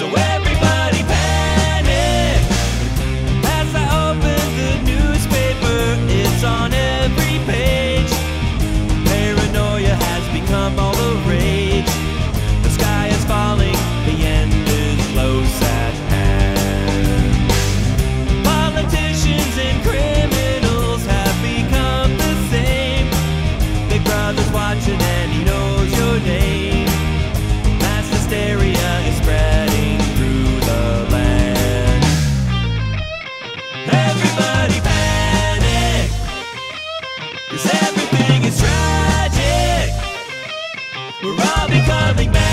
So every We're all becoming men.